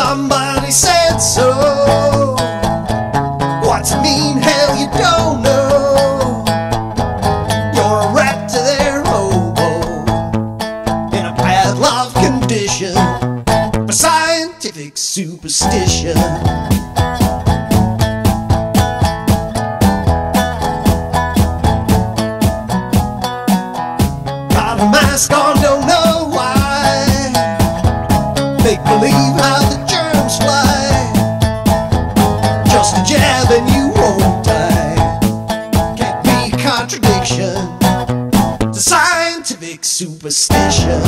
Somebody said so. What's it mean? Hell, you don't know. You're wrapped to their hobo oh, oh. in a padlock condition by scientific superstition. Got a mask on, don't know why. Make believe.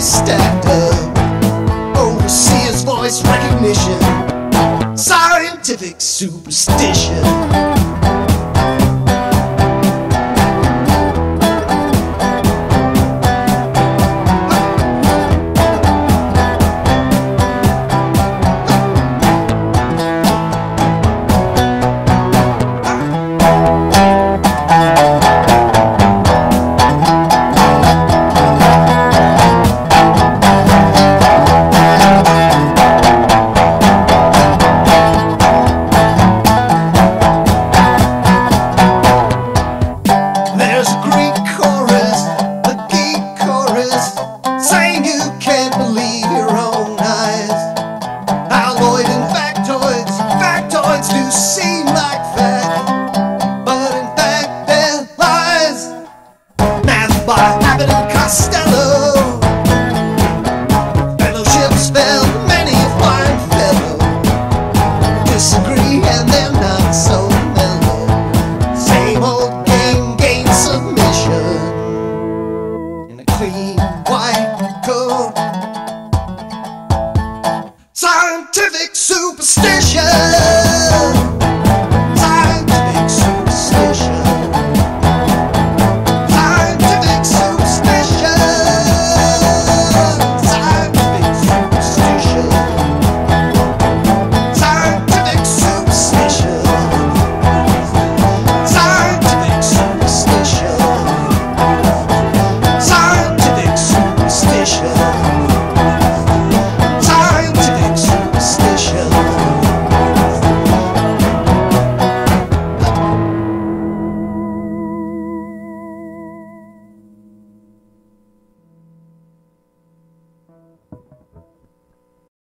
stacked up. Overseer's voice recognition, scientific superstition. Superstition.